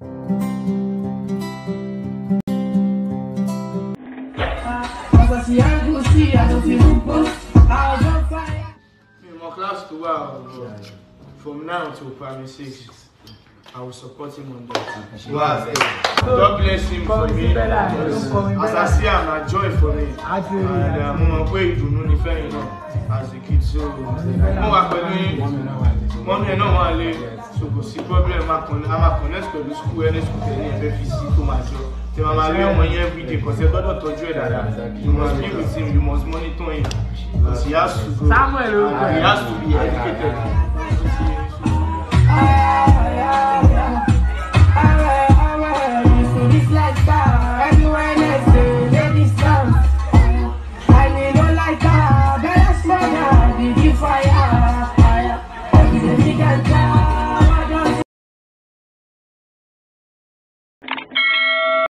My class to wow, uh, from now to primary six, I will support him on that. God bless him for me. As I see I'm a joy for me. And uh, mo mọ̀ pé ìdùnnú ni fẹ́yìn náà as a kid so mo wà pẹ̀lú yín mọ́mí ẹ̀ náà máa lè ṣòkò sí problem a máa connect pẹ̀lú school ẹni school tẹ̀lé ẹ̀fẹ́ fi sí tó máa jọ tẹ máa máa rí ọmọ yẹn everyday kò sí ẹ gbọ́dọ̀ tọ́jú ẹ̀ dáadáa you must be with him you must monitor him because he has to go Samuel o he has to be educated. Yeah, yeah, yeah. All right, all right. So this lifestyle. gigantão.